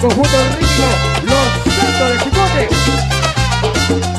conjunto ritmo, los santos de Chicote.